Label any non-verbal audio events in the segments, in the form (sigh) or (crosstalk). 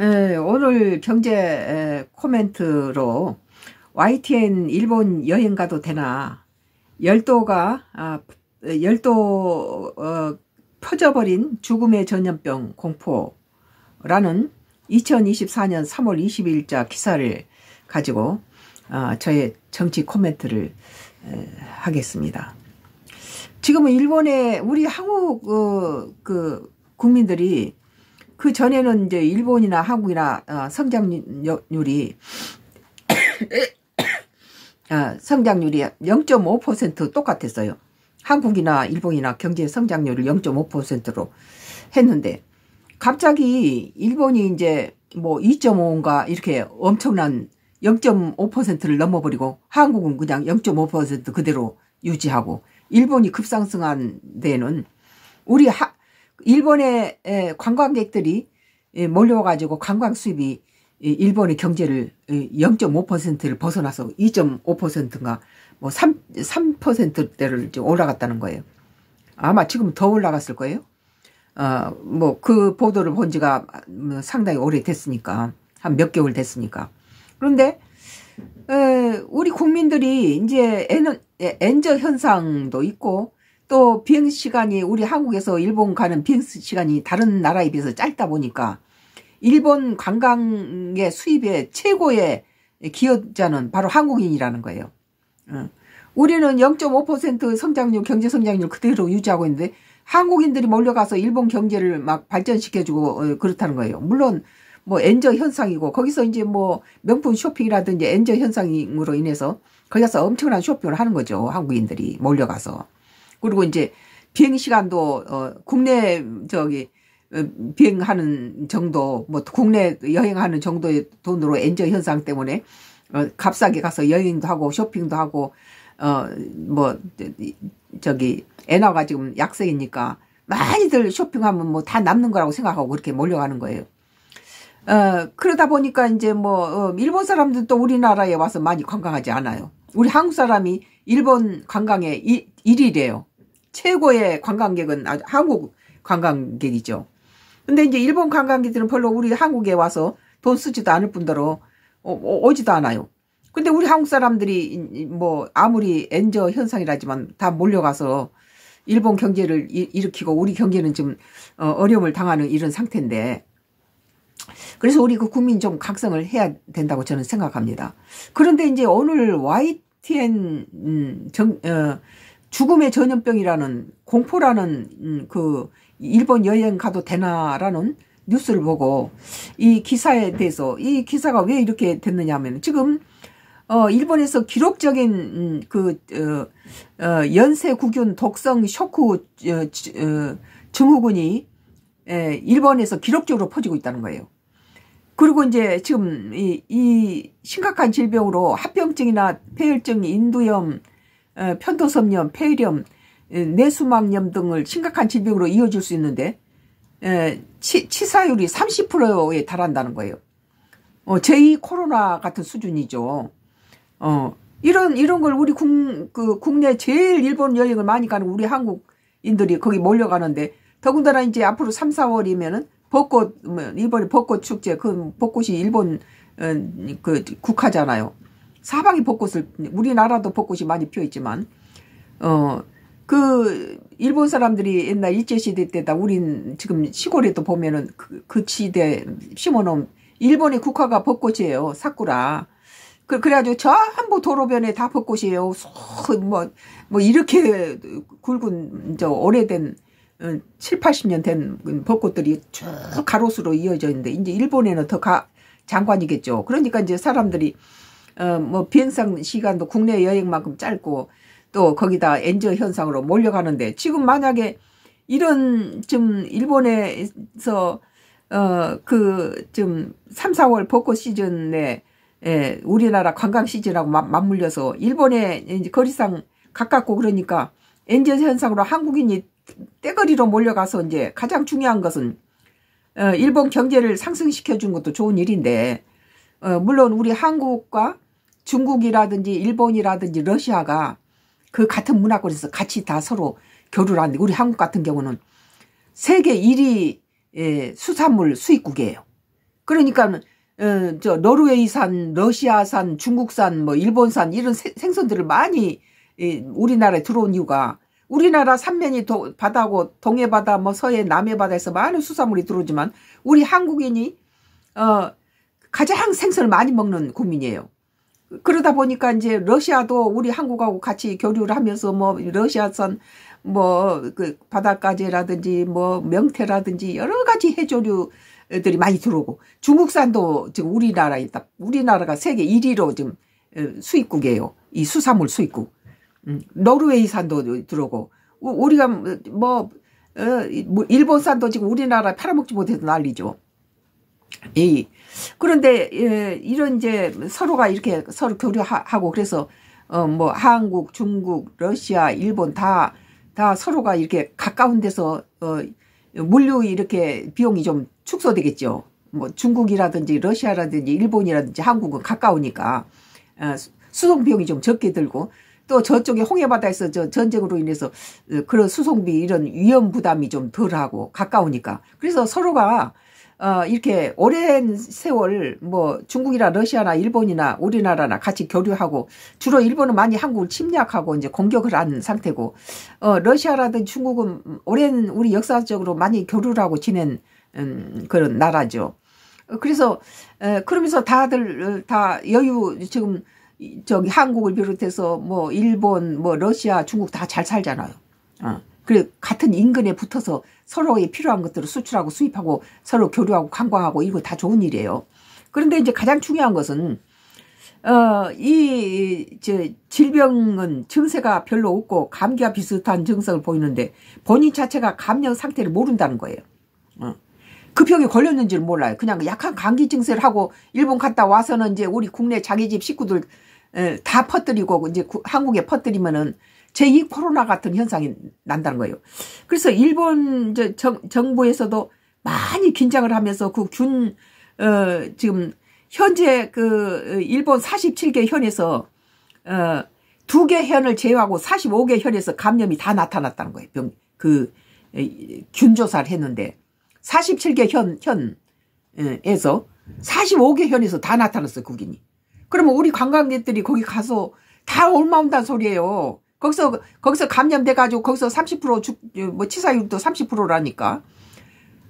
에, 오늘 경제 에, 코멘트로 YTN 일본 여행 가도 되나 열도가 아, 열도 어, 퍼져버린 죽음의 전염병 공포라는 2024년 3월 20일자 기사를 가지고 어, 저의 정치 코멘트를 에, 하겠습니다. 지금은 일본에 우리 한국 어, 그 국민들이 그 전에는 이제 일본이나 한국이나 어, 성장률이 (coughs) 어, 성장률이 0.5% 똑같았어요. 한국이나 일본이나 경제 성장률을 0.5%로 했는데 갑자기 일본이 이제 뭐 2.5인가 이렇게 엄청난 0.5%를 넘어버리고 한국은 그냥 0.5% 그대로 유지하고 일본이 급상승한 데는 우리 하, 일본의 관광객들이 몰려와가지고 관광 수입이 일본의 경제를 0.5%를 벗어나서 2.5%인가 뭐 3, 3%대를 올라갔다는 거예요. 아마 지금 더 올라갔을 거예요. 어, 뭐, 그 보도를 본 지가 뭐 상당히 오래 됐으니까. 한 몇 개월 됐으니까. 그런데, 에, 우리 국민들이 이제 엔저 현상도 있고, 또 비행 시간이 우리 한국에서 일본 가는 비행 시간이 다른 나라에 비해서 짧다 보니까 일본 관광의 수입의 최고의 기여자는 바로 한국인이라는 거예요. 어. 우리는 0.5% 성장률, 경제 성장률 그대로 유지하고 있는데 한국인들이 몰려가서 일본 경제를 막 발전시켜주고 어, 그렇다는 거예요. 물론 뭐 엔저 현상이고 거기서 이제 뭐 명품 쇼핑이라든지 엔저 현상으로 인해서 거기 가서 엄청난 쇼핑을 하는 거죠. 한국인들이 몰려가서. 그리고 이제 비행 시간도 어 국내 저기 어, 비행하는 정도 뭐 국내 여행하는 정도의 돈으로 엔저 현상 때문에 어 값싸게 가서 여행도 하고 쇼핑도 하고 어 뭐 저기 엔화가 지금 약세이니까 많이들 쇼핑하면 뭐 다 남는 거라고 생각하고 그렇게 몰려가는 거예요. 어 그러다 보니까 이제 뭐 어, 일본 사람들도 우리나라에 와서 많이 관광하지 않아요. 우리 한국 사람이 일본 관광의 1위래요. 최고의 관광객은 한국 관광객이죠. 근데 이제 일본 관광객들은 별로 우리 한국에 와서 돈 쓰지도 않을 뿐더러 어, 어, 오지도 않아요. 근데 우리 한국 사람들이 뭐 아무리 엔저 현상이라지만 다 몰려가서 일본 경제를 일으키고 우리 경제는 지금 어, 어려움을 당하는 이런 상태인데 그래서 우리 그 국민 좀 각성을 해야 된다고 저는 생각합니다. 그런데 이제 오늘 YTN 음, 정, 어, 죽음의 전염병이라는 공포라는 음, 그 일본 여행 가도 되나라는 뉴스를 보고 이 기사에 대해서 이 기사가 왜 이렇게 됐느냐 하면 지금 어 일본에서 기록적인 음, 그 어, 어, 연쇄구균 독성 쇼크 어, 어, 증후군이 에, 일본에서 기록적으로 퍼지고 있다는 거예요. 그리고 이제 지금 이, 이 심각한 질병으로 합병증이나 폐혈증, 인두염, 어, 편도섬염, 폐렴, 뇌수막염 등을 심각한 질병으로 이어질 수 있는데 치, 치사율이 30%에 달한다는 거예요. 어, 제2 코로나 같은 수준이죠. 어, 이런, 이런 걸 우리 국, 그 국내 제일 일본 여행을 많이 가는 우리 한국인들이 거기 몰려가는데 더군다나 이제 앞으로 3, 4월이면은 벚꽃, 뭐 이번에 벚꽃 축제, 그 벚꽃이 일본, 어, 그 국화잖아요. 사방이 벚꽃을 우리나라도 벚꽃이 많이 피어 있지만 어 그 일본 사람들이 옛날 일제 시대 때다 우린 지금 시골에도 보면은 그, 그 시대 심어놓은 일본의 국화가 벚꽃이에요 사쿠라 그, 그래가지고 전부 도로변에 다 벚꽃이에요 뭐뭐 뭐 이렇게 굵은 저 오래된 7, 어, 80년 된 벚꽃들이 쭉 가로수로 이어져 있는데 이제 일본에는 더 가, 장관이겠죠. 그러니까 이제 사람들이 어, 뭐 비행상 시간도 국내 여행만큼 짧고 또 거기다 엔저 현상으로 몰려가는데 지금 만약에 이런 좀 일본에서 어 그 좀 3, 4월 벚꽃 시즌에 예, 우리나라 관광 시즌하고 맞, 맞물려서 일본에 이제 거리상 가깝고 그러니까 엔저 현상으로 한국인이 떼거리로 몰려가서 이제 가장 중요한 것은 어, 일본 경제를 상승시켜 준 것도 좋은 일인데 어, 물론 우리 한국과 중국이라든지 일본이라든지 러시아가 그 같은 문화권에서 같이 다 서로 교류를 하는데 우리 한국 같은 경우는 세계 1위 수산물 수입국이에요. 그러니까 어, 저 노르웨이산, 러시아산, 중국산, 뭐 일본산 이런 세, 생선들을 많이 이, 우리나라에 들어온 이유가 우리나라 삼면이 도, 바다고 동해 바다, 뭐 서해, 남해 바다에서 많은 수산물이 들어오지만 우리 한국인이 어 가장 생선을 많이 먹는 국민이에요. 그러다 보니까 이제 러시아도 우리 한국하고 같이 교류를 하면서 뭐 러시아산 뭐 그 바닷가재라든지 뭐 명태라든지 여러 가지 해조류들이 많이 들어오고 중국산도 지금 우리나라에 있다. 우리나라가 세계 1위로 지금 어, 수입국이에요. 이 수산물 수입국. 음, 노르웨이산도 들어오고 우리가 뭐, 어, 뭐 일본산도 지금 우리나라 팔아먹지 못해서 난리죠. 이 그런데 예, 이런 이제 서로가 이렇게 서로 교류하고 그래서 어 뭐 한국, 중국, 러시아, 일본 다 다 서로가 이렇게 가까운 데서 어 물류 이렇게 비용이 좀 축소되겠죠. 뭐 중국이라든지 러시아라든지 일본이라든지 한국은 가까우니까 어, 수송 비용이 좀 적게 들고 또 저쪽에 홍해바다에서 저 전쟁으로 인해서 어, 그런 수송비 이런 위험 부담이 좀 덜하고 가까우니까 그래서 서로가 어, 이렇게 오랜 세월 뭐 중국이나 러시아나 일본이나 우리나라나 같이 교류하고 주로 일본은 많이 한국을 침략하고 이제 공격을 한 상태고 어, 러시아라든 중국은 오랜 우리 역사적으로 많이 교류를 하고 지낸 음, 그런 나라죠. 그래서 에, 그러면서 다들 어, 다 여유 지금 저기 한국을 비롯해서 뭐 일본 뭐 러시아 중국 다 잘 살잖아요. 어. 그래 같은 인근에 붙어서 서로의 필요한 것들을 수출하고 수입하고 서로 교류하고 관광하고 이거 다 좋은 일이에요. 그런데 이제 가장 중요한 것은 어이저 질병은 증세가 별로 없고 감기와 비슷한 증상을 보이는데 본인 자체가 감염 상태를 모른다는 거예요. 어. 그 병에 걸렸는지를 몰라요. 그냥 약한 감기 증세를 하고 일본 갔다 와서는 이제 우리 국내 자기 집 식구들 다 퍼뜨리고 이제 한국에 퍼뜨리면은 제2 코로나 같은 현상이 난다는 거예요. 그래서 일본 정, 정부에서도 많이 긴장을 하면서 그 균, 어, 지금 현재 그 일본 47개 현에서 어, 두개 현을 제외하고 45개 현에서 감염이 다 나타났다는 거예요. 병, 그, 균 조사를 했는데 47개 현, 현에서 45개 현에서 다 나타났어요, 국인이. 그러면 우리 관광객들이 거기 가서 다 올마온다는 소리예요. 거기서 거기서 감염돼 가지고 거기서 30% 죽, 뭐 치사율도 30%라니까.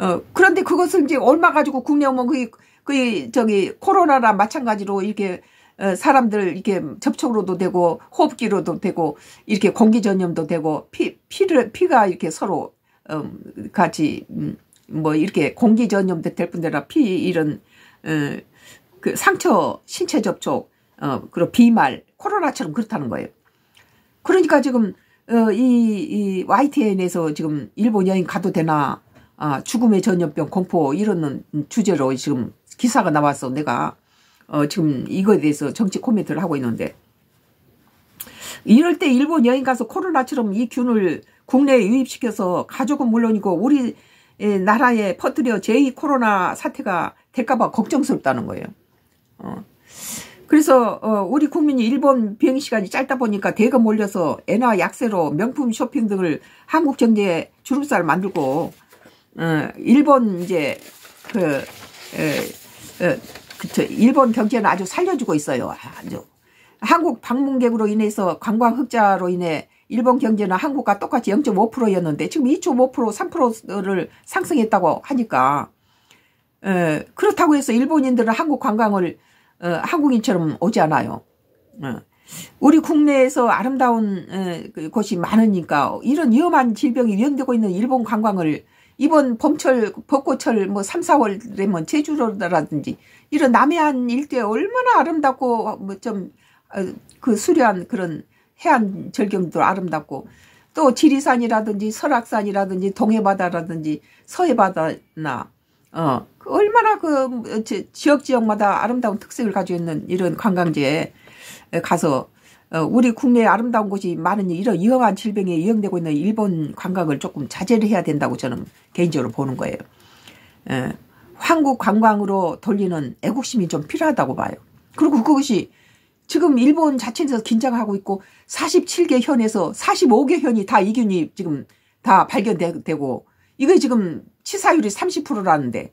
어 그런데 그것을 이제 얼마 가지고 국내 오면 그게 그 저기 코로나랑 마찬가지로 이렇게 어, 사람들 이렇게 접촉으로도 되고 호흡기로도 되고 이렇게 공기 전염도 되고 피 피를 피가 이렇게 서로 음 같이 음 뭐 이렇게 공기 전염도 될 뿐더러 피 이런 어그 상처 신체 접촉 어 그리고 비말 코로나처럼 그렇다는 거예요. 그러니까 지금 어, 이, 이 YTN에서 지금 일본 여행 가도 되나 아, 죽음의 전염병 공포 이런 주제로 지금 기사가 나와서 내가 어, 지금 이거에 대해서 정치 코멘트를 하고 있는데 이럴 때 일본 여행 가서 코로나처럼 이 균을 국내에 유입시켜서 가족은 물론이고 우리 나라에 퍼뜨려 제2 코로나 사태가 될까봐 걱정스럽다는 거예요. 어. 그래서 어, 우리 국민이 일본 비행 시간이 짧다 보니까 대거 몰려서 애나 약세로 명품 쇼핑 등을 한국 경제에 주름살 만들고 어, 일본 이제 그 에, 에, 그쵸 일본 경제는 아주 살려주고 있어요. 아주 한국 방문객으로 인해서 관광 흑자로 인해 일본 경제는 한국과 똑같이 0.5%였는데 지금 2.5% 3%를 상승했다고 하니까 에, 그렇다고 해서 일본인들은 한국 관광을 어, 한국인처럼 오지 않아요. 어. 우리 국내에서 아름다운 어, 그 곳이 많으니까 이런 위험한 질병이 위험되고 있는 일본 관광을 이번 봄철 벚꽃철 뭐 3, 4월 되면 제주도라든지 이런 남해안 일대 얼마나 아름답고 뭐 좀 그 수려한 그런 해안 절경도 아름답고 또 지리산이라든지 설악산이라든지 동해바다라든지 서해바다나 어, 그 얼마나 그 지역 지역마다 아름다운 특색을 가지고 있는 이런 관광지에 가서 어, 우리 국내에 아름다운 곳이 많으니 이런 위험한 질병에 이용되고 있는 일본 관광을 조금 자제를 해야 된다고 저는 개인적으로 보는 거예요. 에, 한국 관광으로 돌리는 애국심이 좀 필요하다고 봐요. 그리고 그것이 지금 일본 자체에서 긴장하고 있고 47개 현에서 45개 현이 다 이균이 지금 다 발견되고 이게 지금 치사율이 30%라는데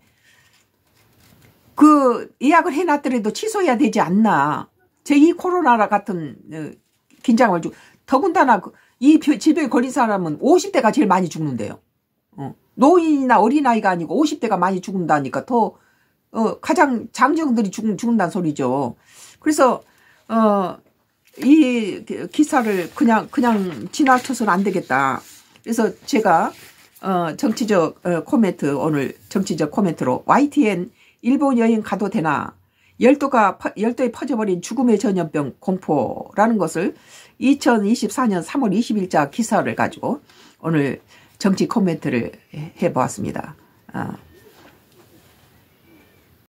그 예약을 해놨더라도 취소해야 되지 않나. 제이 코로나 같은 어, 긴장을 주 더군다나 그이 질병에 걸린 사람은 50대가 제일 많이 죽는데요. 어. 노인이나 어린아이가 아니고 50대가 많이 죽는다니까 더 어, 가장 장정들이 죽, 죽는다는 소리죠. 그래서 어, 이 기사를 그냥 그냥 지나쳐서는 안 되겠다. 그래서 제가 어, 정치적 어, 코멘트 오늘 정치적 코멘트로 YTN 일본 여행 가도 되나 열도가 열도에 퍼져버린 죽음의 전염병 공포라는 것을 2024년 3월 20일자 기사를 가지고 오늘 정치 코멘트를 해보았습니다. 아,